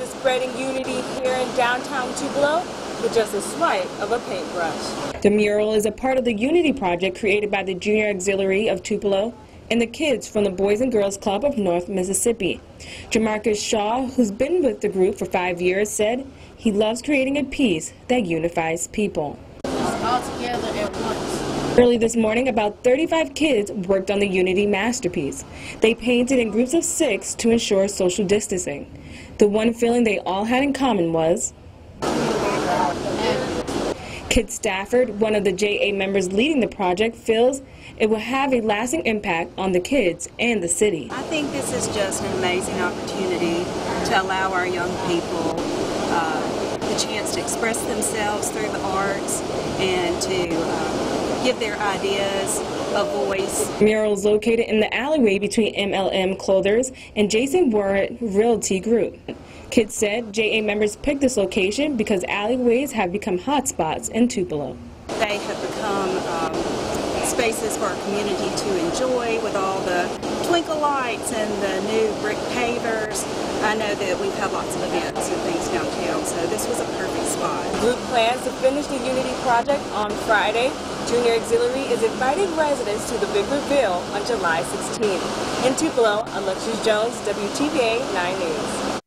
kids are spreading unity here in downtown Tupelo with just a swipe of a paintbrush. The mural is a part of the Unity Project created by the Junior Auxiliary of Tupelo and the kids from the Boys and Girls Club of North Mississippi. Jamarcus Shaw, who's been with the group for five years, said he loves creating a piece that unifies people. All together at once. Early this morning, about 35 kids worked on the Unity masterpiece. They painted in groups of six to ensure social distancing. The one feeling they all had in common was Kit Stafford, one of the JA members leading the project, feels it will have a lasting impact on the kids and the city. I think this is just an amazing opportunity to allow our young people uh, the chance to express themselves through the arts and to uh, give their ideas a voice. Mural is located in the alleyway between MLM Clothers and Jason Warren Realty Group. Kit said JA members picked this location because alleyways have become hotspots in Tupelo. They have become um, spaces for our community to enjoy with all the twinkle lights and the new brick pavers. I know that we've had lots of events and things downtown, so this was a perfect spot. Group plans to finish the Unity Project on Friday. Junior Auxiliary is inviting residents to the big reveal on July 16th. In Tupelo, Alexis Jones, WTVA 9 News.